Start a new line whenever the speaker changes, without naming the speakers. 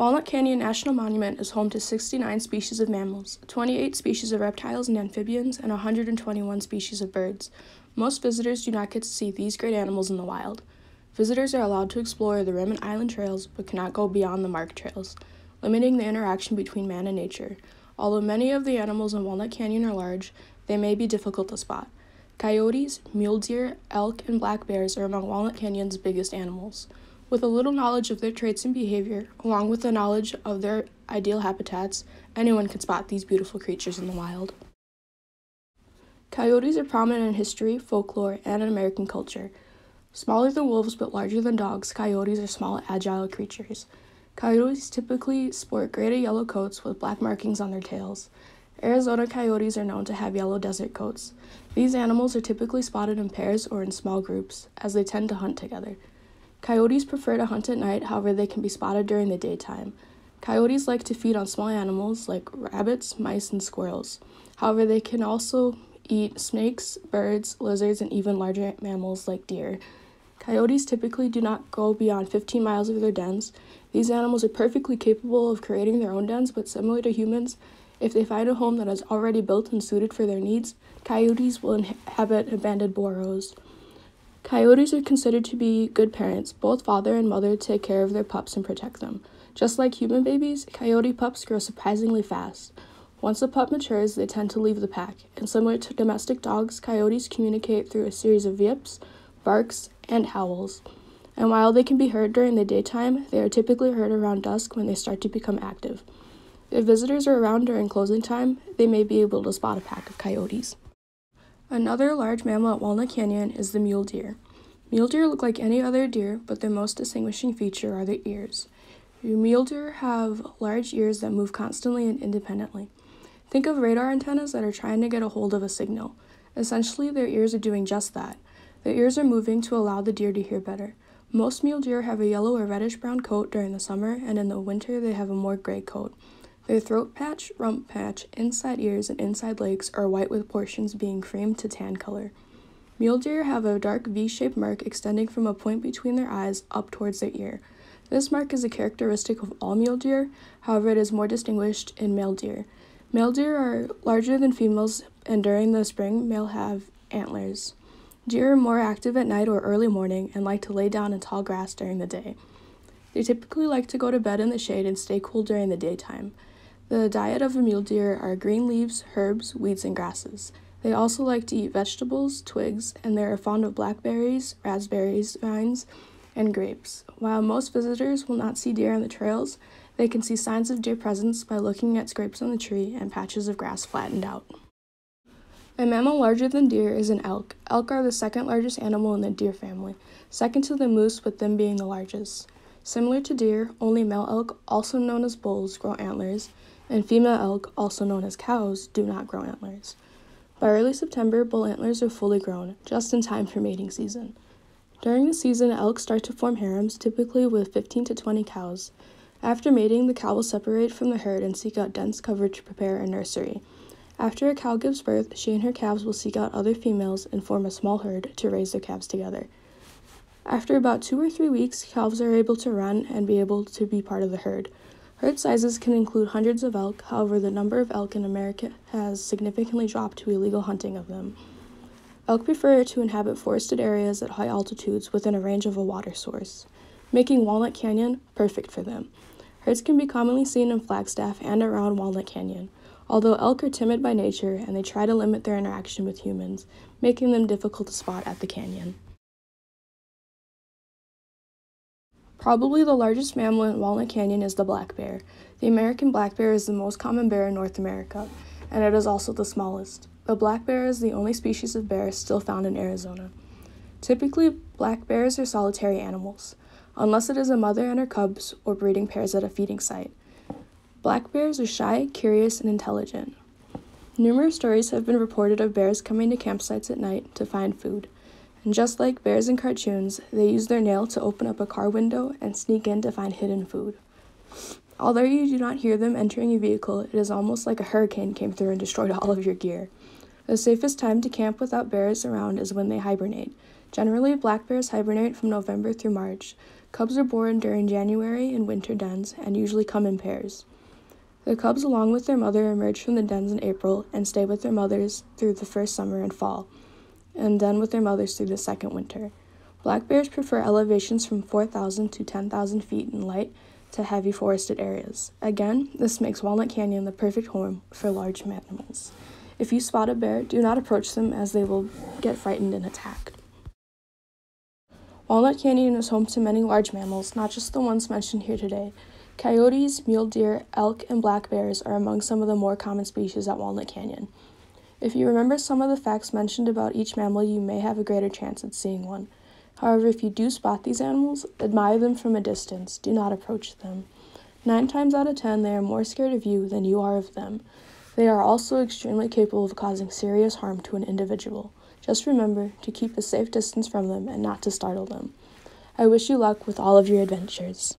Walnut Canyon National Monument is home to 69 species of mammals, 28 species of reptiles and amphibians, and 121 species of birds. Most visitors do not get to see these great animals in the wild. Visitors are allowed to explore the rim and island trails but cannot go beyond the marked trails, limiting the interaction between man and nature. Although many of the animals in Walnut Canyon are large, they may be difficult to spot. Coyotes, mule deer, elk, and black bears are among Walnut Canyon's biggest animals. With a little knowledge of their traits and behavior, along with the knowledge of their ideal habitats, anyone can spot these beautiful creatures in the wild. Coyotes are prominent in history, folklore, and in American culture. Smaller than wolves but larger than dogs, coyotes are small, agile creatures. Coyotes typically sport gray to yellow coats with black markings on their tails. Arizona coyotes are known to have yellow desert coats. These animals are typically spotted in pairs or in small groups, as they tend to hunt together. Coyotes prefer to hunt at night, however, they can be spotted during the daytime. Coyotes like to feed on small animals like rabbits, mice, and squirrels. However, they can also eat snakes, birds, lizards, and even larger mammals like deer. Coyotes typically do not go beyond 15 miles of their dens. These animals are perfectly capable of creating their own dens, but similar to humans, if they find a home that is already built and suited for their needs, coyotes will inhabit abandoned burrows. Coyotes are considered to be good parents. Both father and mother take care of their pups and protect them. Just like human babies, coyote pups grow surprisingly fast. Once a pup matures, they tend to leave the pack, and similar to domestic dogs, coyotes communicate through a series of yips, barks, and howls. And while they can be heard during the daytime, they are typically heard around dusk when they start to become active. If visitors are around during closing time, they may be able to spot a pack of coyotes. Another large mammal at Walnut Canyon is the mule deer. Mule deer look like any other deer, but their most distinguishing feature are their ears. Mule deer have large ears that move constantly and independently. Think of radar antennas that are trying to get a hold of a signal. Essentially, their ears are doing just that. Their ears are moving to allow the deer to hear better. Most mule deer have a yellow or reddish brown coat during the summer, and in the winter, they have a more gray coat. Their throat patch, rump patch, inside ears, and inside legs are white with portions being cream to tan color. Mule deer have a dark V shaped mark extending from a point between their eyes up towards their ear. This mark is a characteristic of all mule deer, however, it is more distinguished in male deer. Male deer are larger than females, and during the spring, male have antlers. Deer are more active at night or early morning and like to lay down in tall grass during the day. They typically like to go to bed in the shade and stay cool during the daytime. The diet of a mule deer are green leaves, herbs, weeds, and grasses. They also like to eat vegetables, twigs, and they are fond of blackberries, raspberries, vines, and grapes. While most visitors will not see deer on the trails, they can see signs of deer presence by looking at scrapes on the tree and patches of grass flattened out. A mammal larger than deer is an elk. Elk are the second largest animal in the deer family, second to the moose, with them being the largest. Similar to deer, only male elk, also known as bulls, grow antlers, and female elk, also known as cows, do not grow antlers. By early September, bull antlers are fully grown, just in time for mating season. During the season, elk start to form harems, typically with 15 to 20 cows. After mating, the cow will separate from the herd and seek out dense cover to prepare a nursery. After a cow gives birth, she and her calves will seek out other females and form a small herd to raise their calves together. After about two or three weeks, calves are able to run and be able to be part of the herd. Herd sizes can include hundreds of elk, however, the number of elk in America has significantly dropped to illegal hunting of them. Elk prefer to inhabit forested areas at high altitudes within a range of a water source, making Walnut Canyon perfect for them. Herds can be commonly seen in Flagstaff and around Walnut Canyon, although elk are timid by nature and they try to limit their interaction with humans, making them difficult to spot at the canyon. Probably the largest mammal in Walnut Canyon is the black bear. The American black bear is the most common bear in North America, and it is also the smallest. The black bear is the only species of bear still found in Arizona. Typically, black bears are solitary animals, unless it is a mother and her cubs or breeding pairs at a feeding site. Black bears are shy, curious, and intelligent. Numerous stories have been reported of bears coming to campsites at night to find food. And just like bears in cartoons, they use their nail to open up a car window and sneak in to find hidden food. Although you do not hear them entering your vehicle, it is almost like a hurricane came through and destroyed all of your gear. The safest time to camp without bears around is when they hibernate. Generally, black bears hibernate from November through March. Cubs are born during January in winter dens and usually come in pairs. The cubs, along with their mother, emerge from the dens in April and stay with their mothers through the first summer and fall, and then with their mothers through the second winter. Black bears prefer elevations from 4,000 to 10,000 feet in light to heavy forested areas. Again, this makes Walnut Canyon the perfect home for large mammals. If you spot a bear, do not approach them as they will get frightened and attack. Walnut Canyon is home to many large mammals, not just the ones mentioned here today. Coyotes, mule deer, elk, and black bears are among some of the more common species at Walnut Canyon. If you remember some of the facts mentioned about each mammal, you may have a greater chance at seeing one. However, if you do spot these animals, admire them from a distance, do not approach them. Nine times out of ten, they are more scared of you than you are of them. They are also extremely capable of causing serious harm to an individual. Just remember to keep a safe distance from them and not to startle them. I wish you luck with all of your adventures.